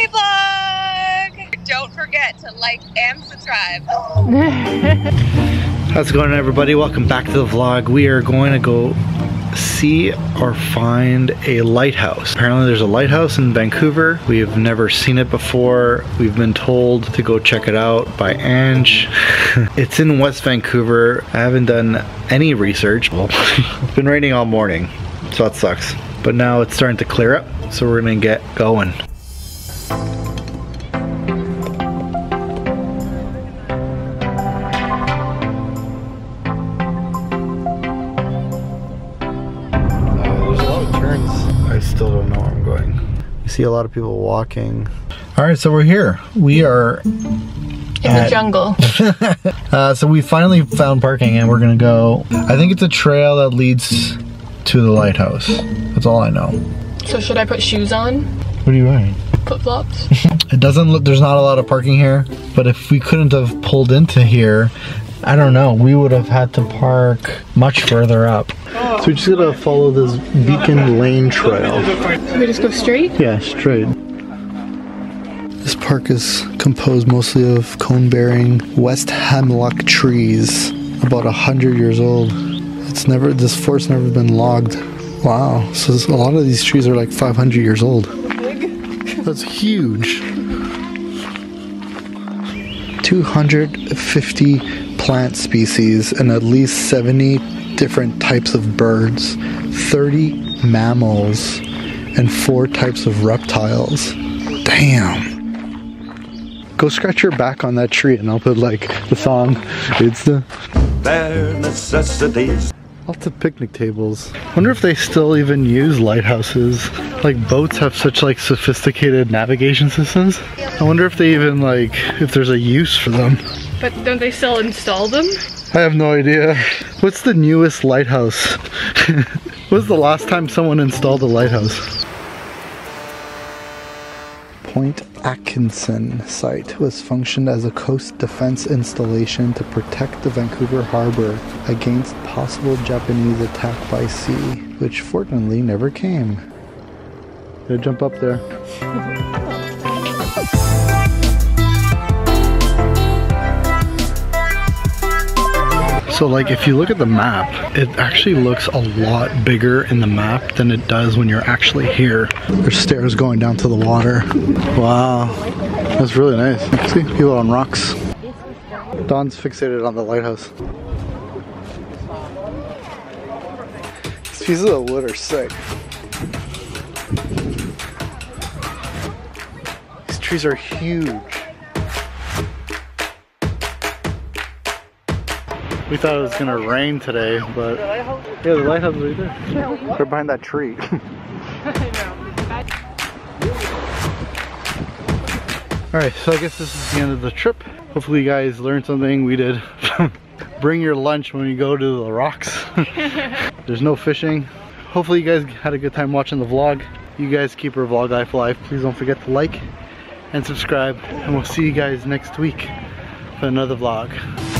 Hey vlog! Don't forget to like and subscribe. How's it going everybody? Welcome back to the vlog. We are going to go see or find a lighthouse. Apparently there's a lighthouse in Vancouver. We have never seen it before. We've been told to go check it out by Ange. it's in West Vancouver. I haven't done any research. Well, it's been raining all morning, so that sucks. But now it's starting to clear up, so we're gonna get going. Turns. I still don't know where I'm going. You see a lot of people walking. All right, so we're here. We are. in the At- jungle. Uh, so we finally found parking, and we're gonna go. I think it's a trail that leads to the lighthouse. That's all I know. So should I put shoes on? What are you wearing? Flip flops? It doesn't look. There's not a lot of parking here. But if we couldn't have pulled into here, I don't know. We would have had to park much further up. So we just gotta follow this Beacon Lane trail. we just go straight? Yeah, straight. This park is composed mostly of cone-bearing West hemlock trees, about a hundred years old. It's never this forest never been logged. Wow, so this- a lot of these trees are like 500 years old. That's huge. 250 plant species and at least 70 different types of birds, 30 mammals, and four types of reptiles. Damn. Go scratch your back on that tree and I'll put like the song. It's the bare necessities. lots of picnic tables. Wonder if they still even use lighthouses. Like boats have such like sophisticated navigation systems. I wonder if they even like if there's a use for them. But don't they still install them? I have no idea. What's the newest lighthouse? When's the last time someone installed a lighthouse? Point Atkinson site was functioned as a coast defense installation to protect the Vancouver harbor against possible Japanese attack by sea, which fortunately never came. Gotta jump up there. So like if you look at the map, it actually looks a lot bigger in the map than it does when you're actually here. There's stairs going down to the water. Wow. That's really nice. See people on rocks. Don's fixated on the lighthouse. These pieces of wood are sick. These trees are huge. We thought it was gonna rain today, but yeah, the lighthouse is right there. Right behind that tree. All right, so I guess this is the end of the trip. Hopefully, you guys learned something. We did. Bring your lunch when you go to the rocks. There's no fishing. Hopefully, you guys had a good time watching the vlog. You guys keep our vlog life alive. Please don't forget to like and subscribe, and we'll see you guys next week for another vlog.